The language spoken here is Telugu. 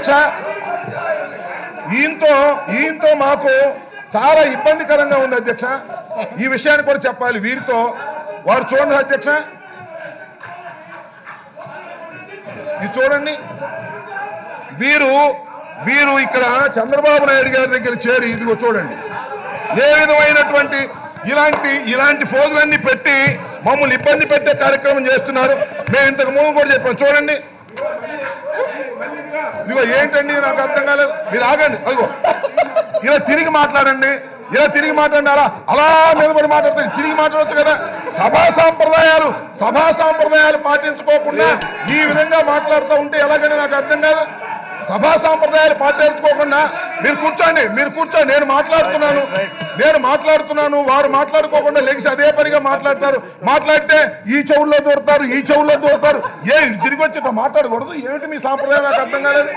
అధ్యక్ష ఈయంతో ఈయంతో మాకు చాలా ఇబ్బందికరంగా ఉంది అధ్యక్ష. ఈ విషయాన్ని కూడా చెప్పాలి వీరితో. వారు చూడండి అధ్యక్ష. ఇది చూడండి. వీరు వీరు ఇక్కడ చంద్రబాబు నాయుడు గారి దగ్గర చేరి ఇదిగో చూడండి. ఏ విధమైనటువంటి ఇలాంటి ఇలాంటి ఫోజులన్నీ పెట్టి మమ్మల్ని ఇబ్బంది పెట్టే కార్యక్రమం చేస్తున్నారు. మేము ఇంతకు ముందు కూడా చెప్పాం. చూడండి. ఇదిగో ఏంటండి? నాకు అర్థం కాలేదు. మీరు ఆగండి. అదిగో. ఇలా తిరిగి మాట్లాడండి. ఇలా తిరిగి మాట్లాడండి. అలా అలా నిలబడి మాట్లాడుతుంది తిరిగి మాట్లాడవచ్చు కదా. సభా సాంప్రదాయాలు సభా సాంప్రదాయాలు పాటించుకోకుండా ఈ విధంగా మాట్లాడుతూ ఉంటే ఎలాగని నాకు అర్థం కాదు. సభా సాంప్రదాయాలు పాటించుకోకుండా మీరు కూర్చోండి. మీరు కూర్చోండి. నేను మాట్లాడుతున్నాను. నేను మాట్లాడుతున్నాను. వారు మాట్లాడుకోకుండా లేచి అదే పనిగా మాట్లాడతారు. మాట్లాడితే ఈ చెవుల్లో దూరతారు ఈ చెవుల్లో దూరతారు. ఏ తిరిగి వచ్చి ఇట్లా మాట్లాడకూడదు ఏమిటి మీ సాంప్రదాయం నాకు అర్థం కాలేదు